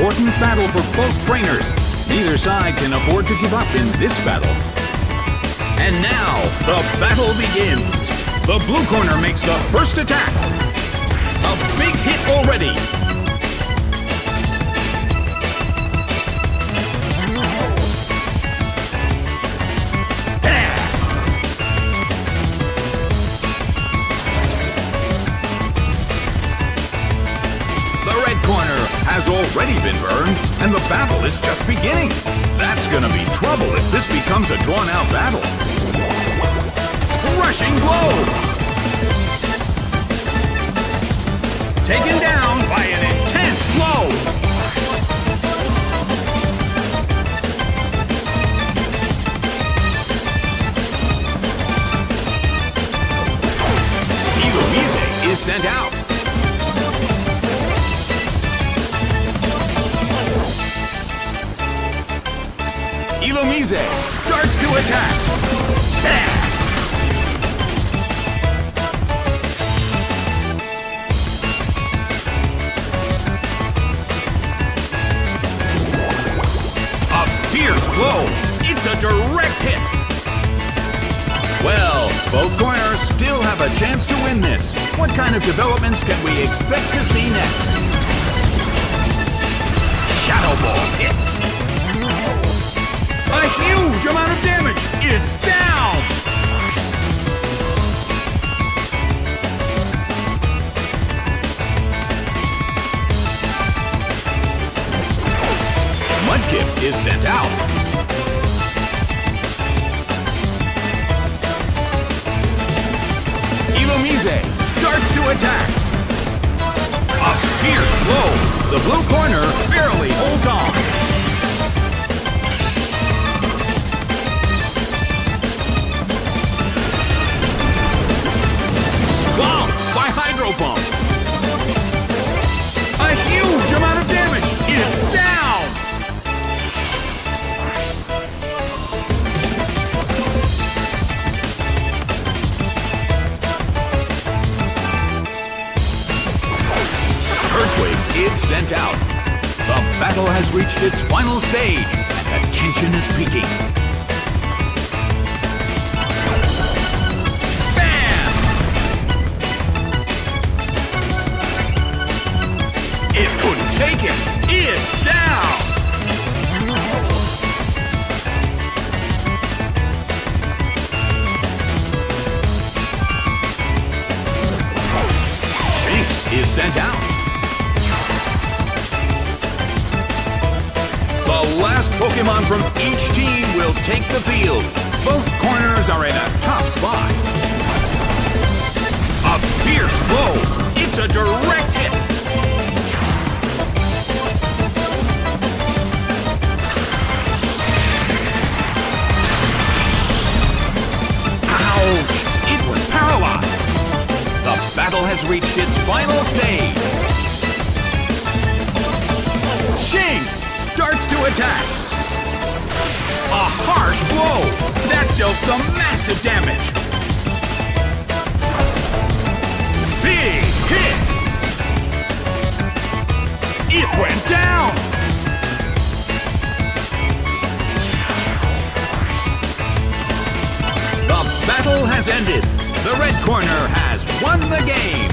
Important battle for both trainers. Neither side can afford to give up in this battle. And now, the battle begins. The blue corner makes the first attack. A big hit already. Already been burned, and the battle is just beginning. That's gonna be trouble if this becomes a drawn-out battle. Rushing blow! Taken down by an intense blow! Illumise is sent out. Illumise starts to attack. A fierce blow. It's a direct hit. Well, both corners still have a chance to win this. What kind of developments can we expect to see next? Shadow Ball hits. Final stage, and the tension is peaking. Bam! It couldn't take it. It's down. Shinx is sent out. Pokemon from each team will take the field. Both corners are in a tough spot. A fierce blow. It's a direct hit. Ouch! It was paralyzed. The battle has reached its final stage. Shinx starts to attack. A harsh blow. That dealt some massive damage. Big hit. It went down. The battle has ended. The red corner has won the game.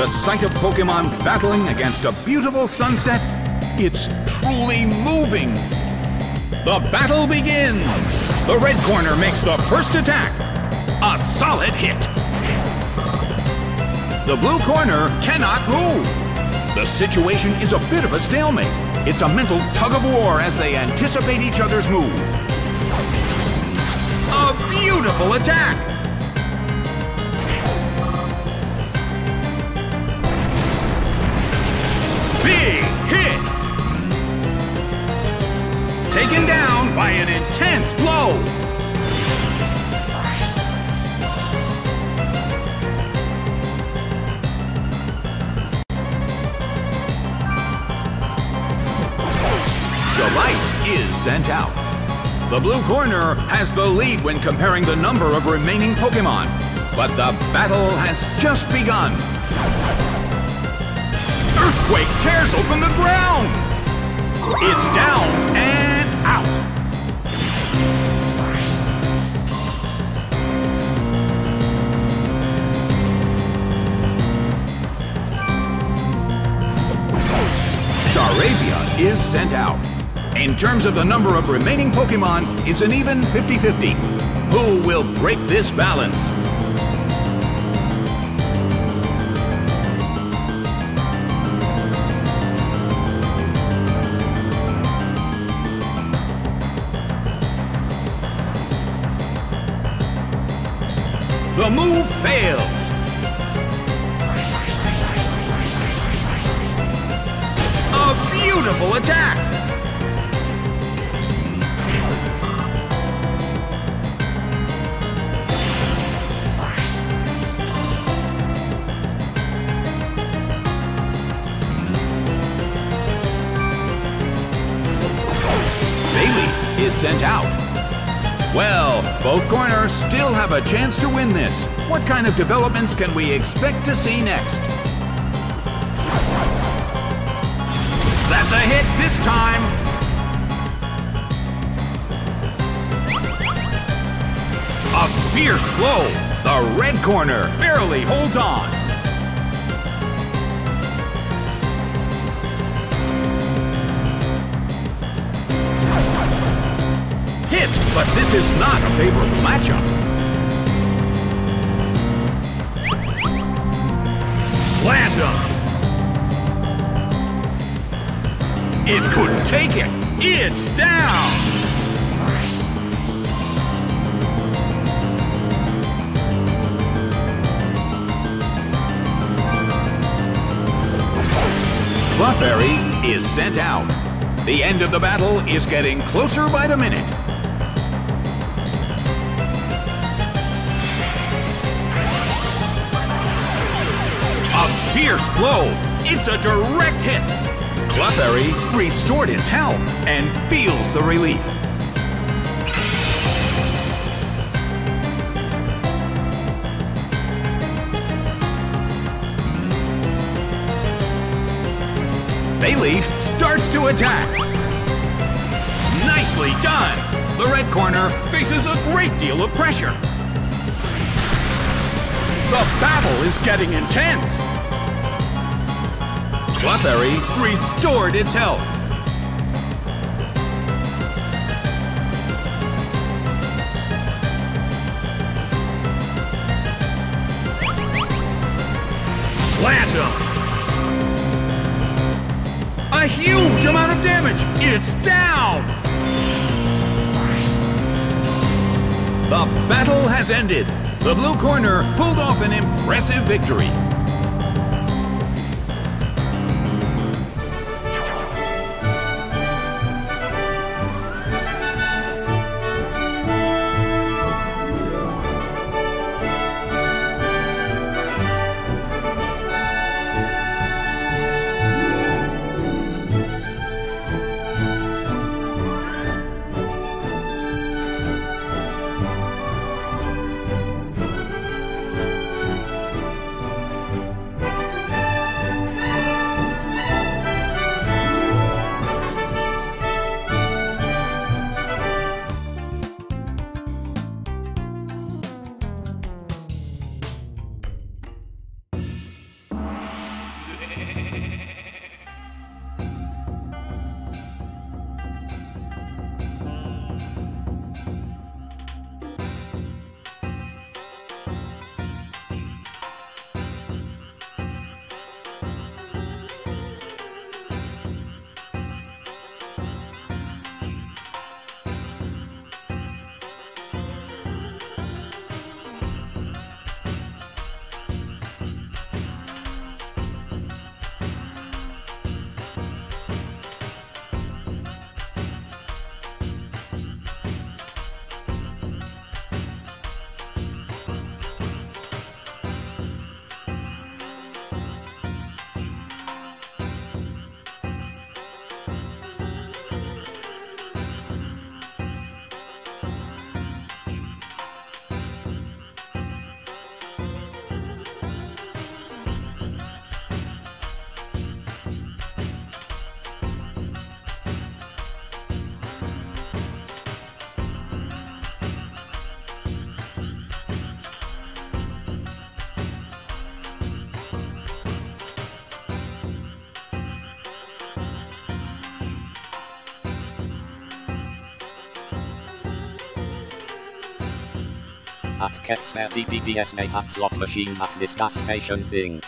The sight of Pokemon battling against a beautiful sunset, it's truly moving. The battle begins. The red corner makes the first attack. A solid hit. The blue corner cannot move. The situation is a bit of a stalemate. It's a mental tug of war as they anticipate each other's move. A beautiful attack! Big hit! Taken down by an intense blow! The light is sent out. The blue corner has the lead when comparing the number of remaining Pokemon. But the battle has just begun. Earthquake tears open the ground! It's down and out! Staravia is sent out. In terms of the number of remaining Pokemon, it's an even 50-50. Who will break this balance? Is sent out. Well, both corners still have a chance to win this. What kind of developments can we expect to see next? That's a hit this time. A fierce blow. The red corner barely holds on. But this is not a favorable matchup. Slam dunk. It couldn't take it. It's down. Clefairy is sent out. The end of the battle is getting closer by the minute. Fierce blow. It's a direct hit. Clefairy restored its health and feels the relief. Bayleef starts to attack. Nicely done. The red corner faces a great deal of pressure. The battle is getting intense. Clefairy restored its health. Him. A huge amount of damage. It's down. The battle has ended. The blue corner pulled off an impressive victory. At Kexner DPPS mayhap slot machine at this gas station thing.